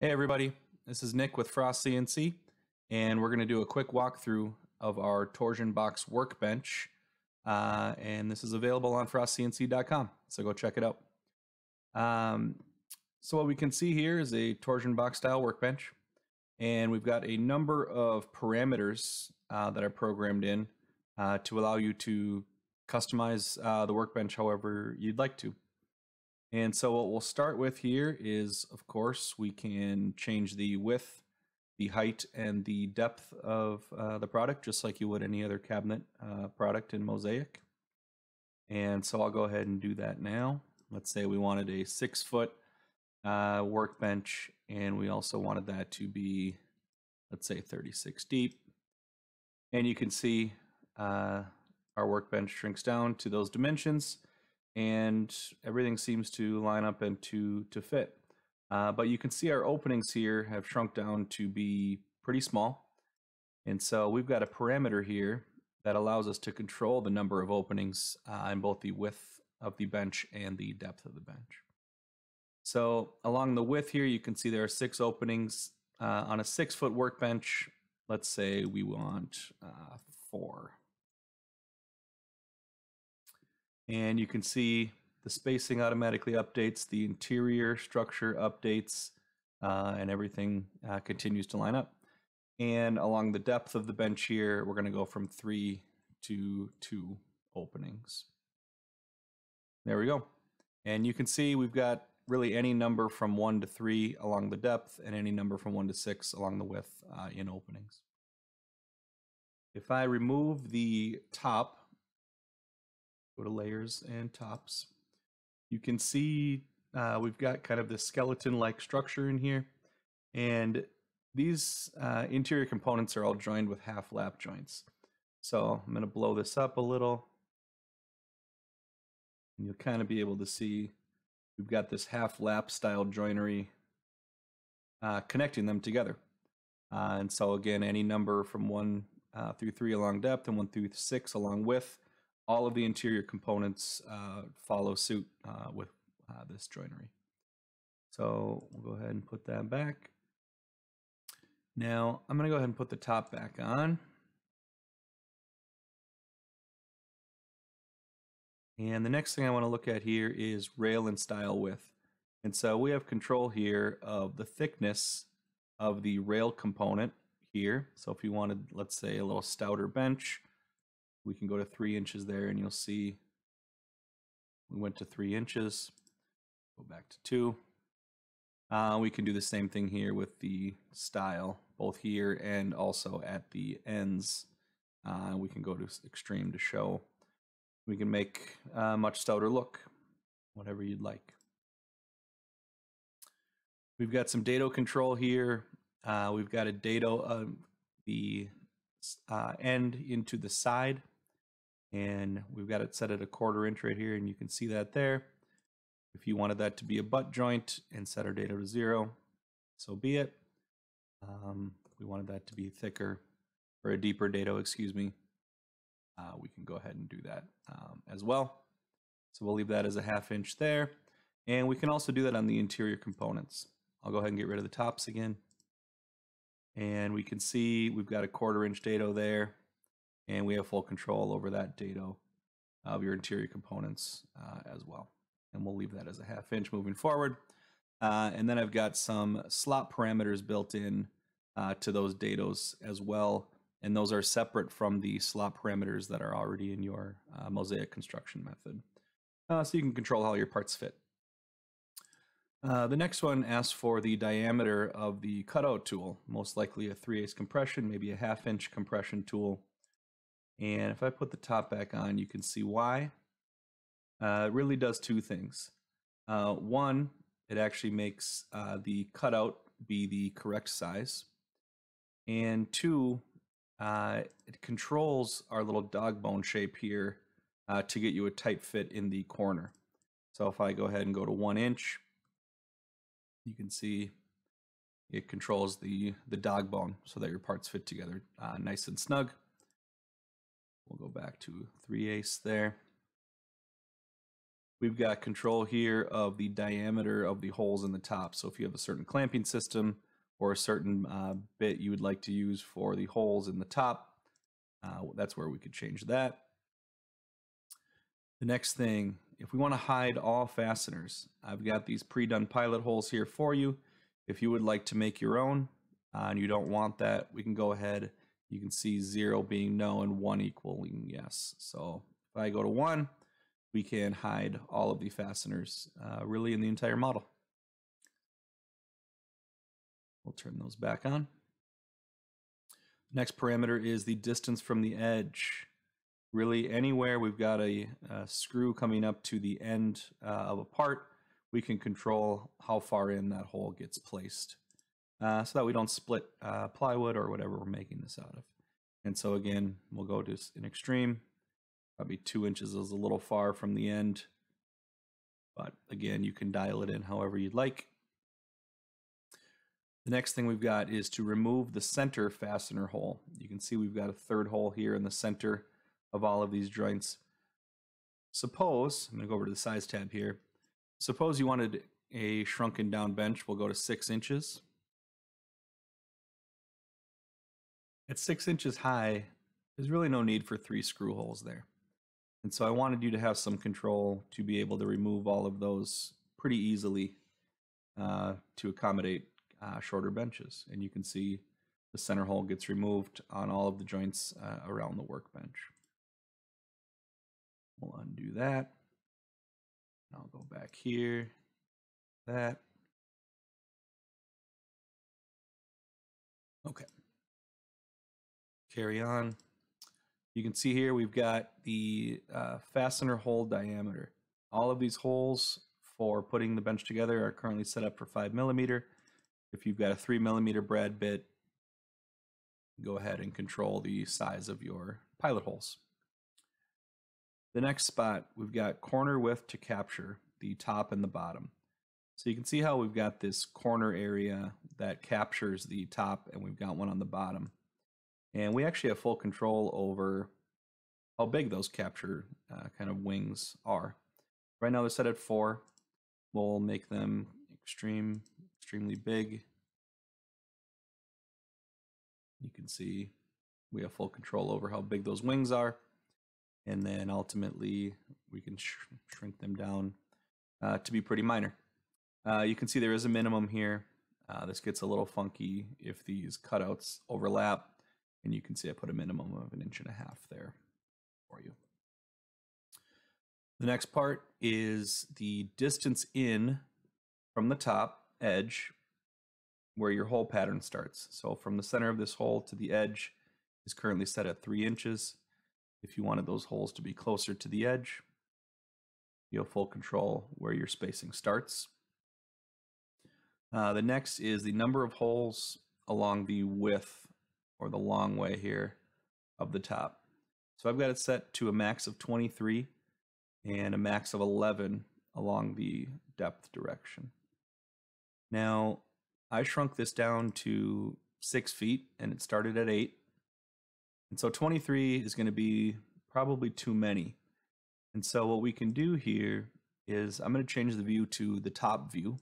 Hey everybody, this is Nic with Frost CNC, and we're going to do a quick walkthrough of our torsion box workbench, uh, and this is available on frostcnc.com, so go check it out. Um, so what we can see here is a torsion box style workbench, and we've got a number of parameters uh, that are programmed in uh, to allow you to customize uh, the workbench however you'd like to. And so what we'll start with here is, of course, we can change the width, the height, and the depth of uh, the product, just like you would any other cabinet uh, product in Mozaik. And so I'll go ahead and do that now. Let's say we wanted a six foot uh, workbench, and we also wanted that to be, let's say 36 deep. And you can see uh, our workbench shrinks down to those dimensions and everything seems to line up and to, to fit. Uh, but you can see our openings here have shrunk down to be pretty small. And so we've got a parameter here that allows us to control the number of openings uh, in both the width of the bench and the depth of the bench. So along the width here, you can see there are six openings. Uh, on a six foot workbench, let's say we want uh, four. And you can see the spacing automatically updates, the interior structure updates, uh, and everything uh, continues to line up. And along the depth of the bench here, we're going to go from three to two openings. There we go. And you can see we've got really any number from one to three along the depth and any number from one to six along the width uh, in openings. If I remove the top Go to layers and tops. You can see uh, we've got kind of this skeleton-like structure in here. And these uh, interior components are all joined with half lap joints. So I'm going to blow this up a little. And you'll kind of be able to see we've got this half lap style joinery uh, connecting them together. Uh, and so again, any number from one uh, through three along depth and one through six along width all of the interior components uh, follow suit uh, with uh, this joinery. So we'll go ahead and put that back. Now I'm going to go ahead and put the top back on. And the next thing I want to look at here is rail and stile width. And so we have control here of the thickness of the rail component here. So if you wanted, let's say, a little stouter bench, we can go to three inches there and you'll see we went to three inches, go back to two. Uh, we can do the same thing here with the stile, both here and also at the ends. Uh, we can go to extreme to show. We can make a much stouter look, whatever you'd like. We've got some dado control here. Uh, we've got a dado of the uh, end into the side and we've got it set at a quarter inch right here and you can see that there. If you wanted that to be a butt joint and set our dado to zero, so be it. Um, we wanted that to be thicker or a deeper dado, excuse me. Uh, we can go ahead and do that um, as well. So we'll leave that as a half inch there. And we can also do that on the interior components. I'll go ahead and get rid of the tops again. And we can see we've got a quarter inch dado there and we have full control over that dado of your interior components uh, as well. And we'll leave that as a half inch moving forward. Uh, and then I've got some slot parameters built in uh, to those dados as well. And those are separate from the slot parameters that are already in your uh, Mozaik construction method. Uh, so you can control how your parts fit. Uh, the next one asks for the diameter of the cutout tool, most likely a 3 8 compression, maybe a half inch compression tool. And if I put the top back on, you can see why. Uh, it really does two things. Uh, one, it actually makes uh, the cutout be the correct size. And two, uh, it controls our little dog bone shape here uh, to get you a tight fit in the corner. So if I go ahead and go to one inch, you can see it controls the, the dog bone so that your parts fit together uh, nice and snug. We'll go back to 3 ace there. we've got control here of the diameter of the holes in the top. So if you have a certain clamping system or a certain uh, bit you would like to use for the holes in the top, uh, that's where we could change that. The next thing, if we want to hide all fasteners, I've got these pre-done pilot holes here for you. If you would like to make your own uh, and you don't want that, we can go ahead. You can see zero being no and one equaling yes. So if I go to one, we can hide all of the fasteners uh, really in the entire model. We'll turn those back on. Next parameter is the distance from the edge. Really anywhere we've got a, a screw coming up to the end uh, of a part, we can control how far in that hole gets placed uh, so that we don't split uh, plywood or whatever we're making this out of. And so again, we'll go to an extreme. Probably two inches is a little far from the end. But again, you can dial it in however you'd like. The next thing we've got is to remove the center fastener hole. You can see we've got a third hole here in the center of all of these joints. Suppose, I'm going to go over to the size tab here. Suppose you wanted a shrunken down bench, we'll go to six inches. At six inches high, there's really no need for three screw holes there. And so I wanted you to have some control to be able to remove all of those pretty easily uh, to accommodate uh, shorter benches. And you can see the center hole gets removed on all of the joints uh, around the workbench. We'll undo that. I'll go back here, that. Okay. Carry on. You can see here we've got the uh, fastener hole diameter. All of these holes for putting the bench together are currently set up for five millimeter. If you've got a three millimeter brad bit, go ahead and control the size of your pilot holes. The next spot, we've got corner width to capture the top and the bottom. So you can see how we've got this corner area that captures the top and we've got one on the bottom. And we actually have full control over how big those capture uh, kind of wings are. Right now they're set at four. We'll make them extreme extremely big. You can see we have full control over how big those wings are. And then ultimately we can sh shrink them down uh, to be pretty minor. Uh, you can see there is a minimum here. Uh, this gets a little funky if these cutouts overlap. And you can see I put a minimum of an inch and a half there for you. The next part is the distance in from the top edge where your hole pattern starts. So from the center of this hole to the edge is currently set at three inches. If you wanted those holes to be closer to the edge, you have full control where your spacing starts. Uh, the next is the number of holes along the width or the long way here of the top. So I've got it set to a max of 23 and a max of 11 along the depth direction. Now, I shrunk this down to six feet and it started at eight. And so 23 is going to be probably too many. And so what we can do here is I'm going to change the view to the top view.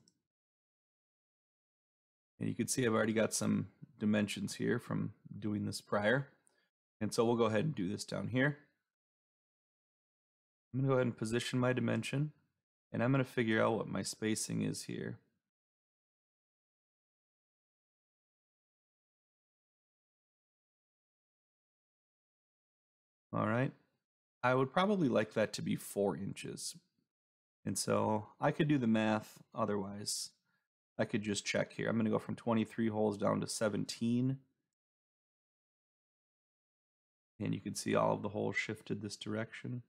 And you can see I've already got some dimensions here from doing this prior. And so we'll go ahead and do this down here. I'm going to go ahead and position my dimension. And I'm going to figure out what my spacing is here. All right. I would probably like that to be four inches. And so I could do the math otherwise. I could just check here. I'm going to go from 23 holes down to 17. And you can see all of the holes shifted this direction.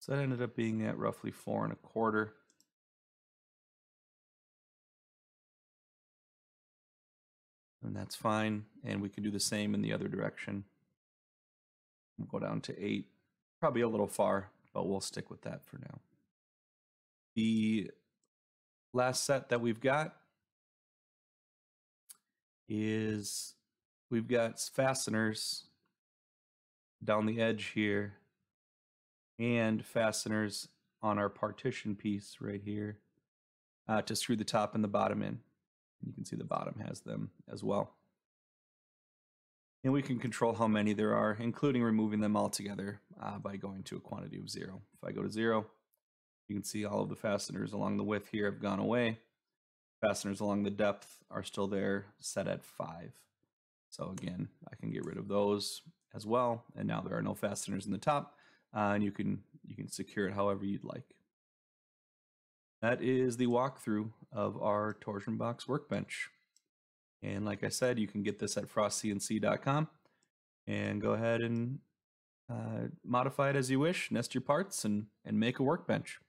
So that ended up being at roughly four and a quarter. and that's fine. And we can do the same in the other direction. We'll go down to eight, probably a little far, but we'll stick with that for now. The last set that we've got is we've got fasteners down the edge here and fasteners on our partition piece right here uh, to screw the top and the bottom in. You can see the bottom has them as well. And we can control how many there are, including removing them altogether uh, by going to a quantity of zero. If I go to zero, you can see all of the fasteners along the width here have gone away. Fasteners along the depth are still there, set at five. So again, I can get rid of those as well. And now there are no fasteners in the top, uh, and you can you can secure it however you'd like. That is the walkthrough of our torsion box workbench. And like I said, you can get this at frostcnc.com and go ahead and uh, modify it as you wish, nest your parts, and, and make a workbench.